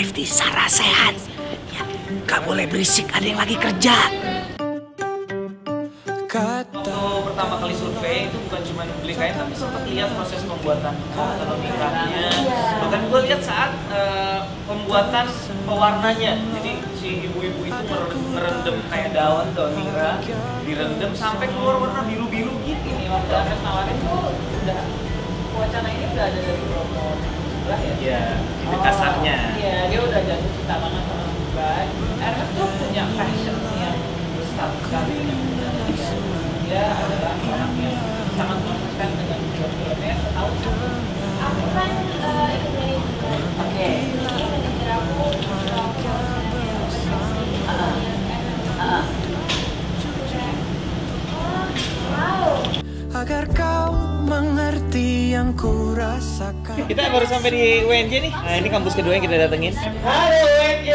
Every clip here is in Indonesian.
live di Sarasehan. Ya, gak boleh berisik, ada yang lagi kerja. Waktu pertama kali survei itu bukan cuma beli kain tapi sempat lihat proses pembuatan atau nikahnya. Bahkan gue lihat saat eh, pembuatan pewarnanya. Jadi si ibu-ibu itu mer- merendam kayak daun daun nira, direndam sampai keluar warna biru-biru gitu nih. Waktu Ernest nawarin tuh udah wacana ini udah ada dari promo sebelah ya? Iya, ide Oh, kasarnya. Iya, dia udah jatuh cinta banget sama Dubai. Ernest tuh punya passion yang besar sekali. Dia adalah orang yang sangat konsisten dengan film-filmnya. Tahu Aku kan eh, ikut manajemen. Oke. Jadi manajer aku Ah. Agar kau mengerti yang ku rasakan. Kita baru sampai di UNJ nih. Nah, ini kampus kedua yang kita datengin. Halo UNJ.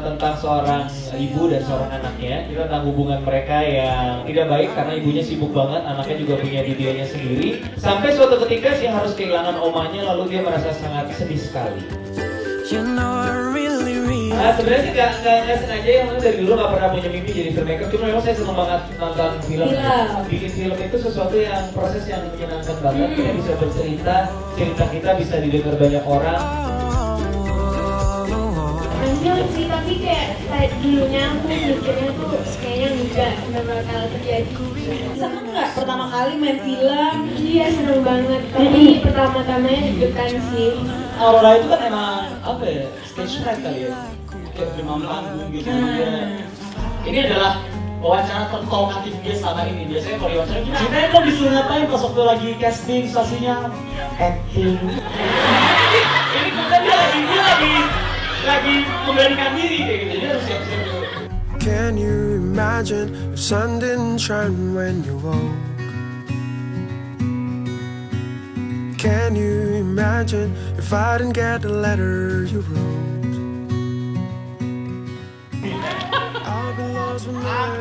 Tentang seorang ibu dan seorang anaknya, itu tentang hubungan mereka yang tidak baik karena ibunya sibuk banget, anaknya juga punya dunianya sendiri. Sampai suatu ketika dia harus kehilangan omanya, lalu dia merasa sangat sedih sekali. You know Nah, sebenarnya sih nggak nggak sengaja yang dari dulu nggak pernah punya mimpi jadi filmmaker. Cuma memang saya senang banget nonton film. Bikin film itu sesuatu yang proses yang menyenangkan banget. Kita bisa bercerita, cerita kita bisa didengar banyak orang. Sih, tapi kayak kayak dulunya aku mikirnya tuh kayaknya enggak, enggak bakal terjadi. Seneng nggak pertama kali main film? Iya seneng banget, tapi pertama-tamanya deg-degan sih. Aurora itu kan emang apa ya stage fright kali ya, kayak demam panggung gitu. Dia. Ini adalah wawancara tertalkatif dia selama ini. Biasanya kalau diwawancara gini, Cina kok disuruh ngapain pas waktu lagi casting stasiunnya acting. ini kemudian dia lagi dia lagi lagi memberanikan diri kayak gitu. Dia harus siap-siap. Can you imagine if sun didn't shine when you woke? Can you imagine if I didn't get the letter you wrote? I'll be lost when I.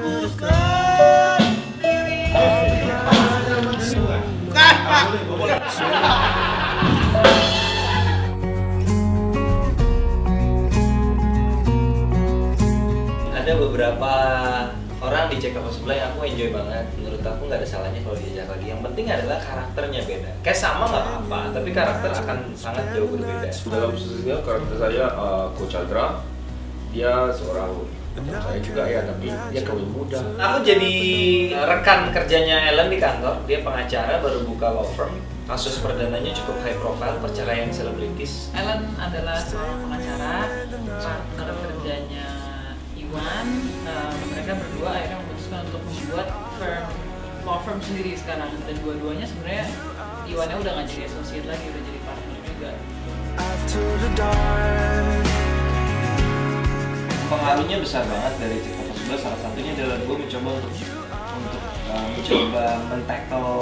Ada beberapa orang di check up sebelah yang aku enjoy banget. Menurut aku nggak ada salahnya kalau diajak lagi. Yang penting adalah karakternya beda. Kayak sama nggak apa-apa, tapi karakter akan sangat jauh berbeda. dalam khususnya karakter saya uh, Coach Chandra dia seorang saya juga ya tapi dia kawin muda Aku jadi rekan kerjanya Ellen di kantor. Dia pengacara baru buka law firm. Kasus perdananya cukup high profile, perceraian selebritis. Ellen adalah seorang pengacara, partner kerjanya Iwan. Nah, mereka berdua akhirnya memutuskan untuk membuat firm law firm sendiri sekarang. Dan dua-duanya sebenarnya Iwannya udah nggak jadi associate lagi, udah jadi partner juga. After the dark. pengaruhnya besar banget dari cerita sebelah salah satunya adalah gue mencoba untuk untuk uh, mencoba mentackle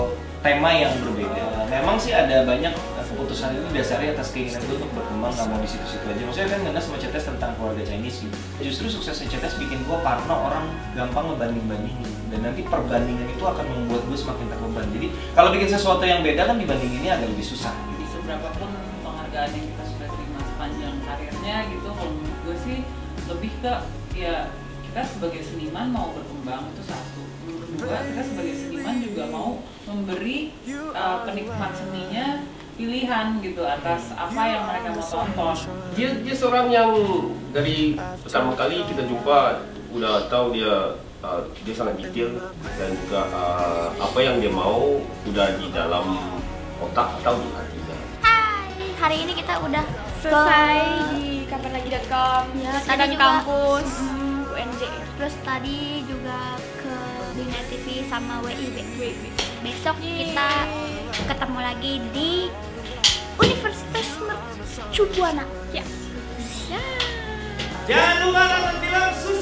tema yang berbeda. Memang sih ada banyak keputusan ini dasarnya atas keinginan gue untuk berkembang nggak mau di situ-situ aja. Maksudnya kan nggak sama Cetes tentang keluarga Chinese gitu. Justru suksesnya Cetes bikin gue parno orang gampang ngebanding-bandingin. Dan nanti perbandingan itu akan membuat gue semakin terbeban. Jadi kalau bikin sesuatu yang beda kan dibandinginnya agak lebih susah jadi seberapa pun penghargaan yang kita sudah terima sepanjang karirnya gitu kalau menurut gue sih lebih ke ya kita sebagai seniman mau berkembang itu satu. Kedua kita sebagai seniman juga mau memberi uh, penikmat seninya pilihan gitu atas apa yang mereka mau tonton. Dia dia seorang yang dari pertama kali kita jumpa udah tahu dia uh, dia sangat detail dan juga uh, apa yang dia mau udah di dalam otak atau di hatinya Hai, hari ini kita udah Selesai di kapanlagi.com Ya, tadi juga- kampus. Mm, Terus tadi juga ke Dunia TV sama WIB. Besok kita ketemu lagi di Universitas Mercubuana. Ya. Jangan lupa nonton film.